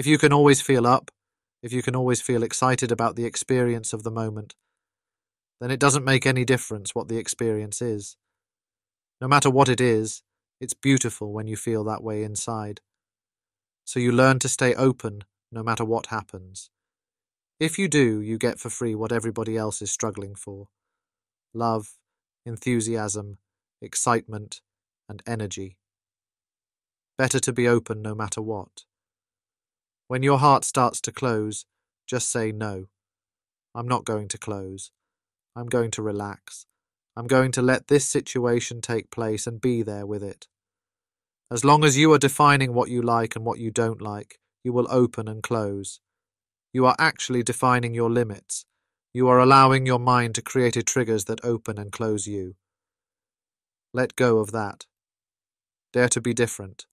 If you can always feel up, if you can always feel excited about the experience of the moment, then it doesn't make any difference what the experience is. No matter what it is, it's beautiful when you feel that way inside. So you learn to stay open no matter what happens. If you do, you get for free what everybody else is struggling for love, enthusiasm, excitement, and energy. Better to be open no matter what. When your heart starts to close, just say no. I'm not going to close. I'm going to relax. I'm going to let this situation take place and be there with it. As long as you are defining what you like and what you don't like, you will open and close. You are actually defining your limits. You are allowing your mind to create triggers that open and close you. Let go of that. Dare to be different.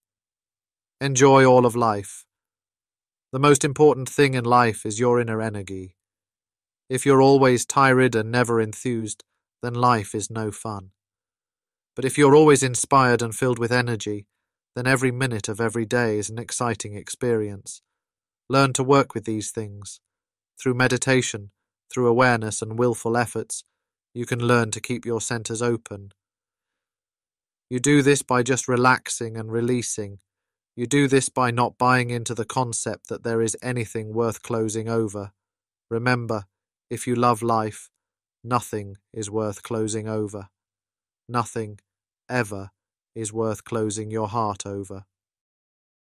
Enjoy all of life. The most important thing in life is your inner energy. If you're always tired and never enthused, then life is no fun. But if you're always inspired and filled with energy, then every minute of every day is an exciting experience. Learn to work with these things. Through meditation, through awareness and willful efforts, you can learn to keep your centers open. You do this by just relaxing and releasing. You do this by not buying into the concept that there is anything worth closing over. Remember, if you love life, nothing is worth closing over. Nothing, ever, is worth closing your heart over.